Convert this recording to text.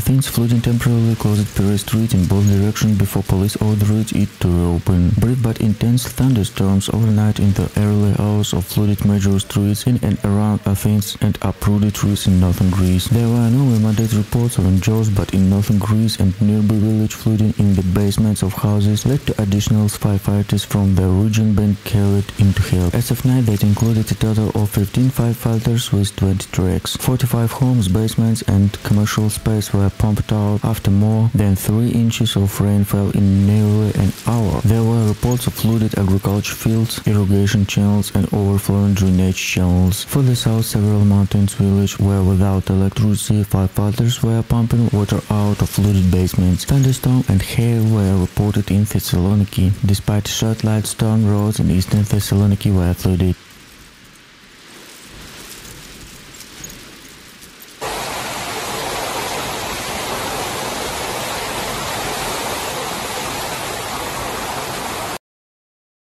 Athens, flooding temporarily closed Piraeus Street in both directions before police ordered it to reopen. Brief but intense thunderstorms overnight in the early hours of flooded major streets in and around Athens and uprooted trees in northern Greece. There were no immediate reports of injuries, but in northern Greece and nearby village flooding in the basements of houses led to additional firefighters from the region being carried into help. As of night, that included a total of 15 firefighters with 20 trucks. 45 homes, basements and commercial space were pumped out after more than 3 inches of rain fell in nearly an hour. There were reports of flooded agriculture fields, irrigation channels and overflowing drainage channels. For the south, several mountains villages were without electricity. Firefighters were pumping water out of flooded basements. Thunderstorm and hail were reported in Thessaloniki. Despite short light storm roads in eastern Thessaloniki were flooded.